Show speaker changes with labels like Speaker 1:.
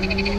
Speaker 1: Mm-hmm.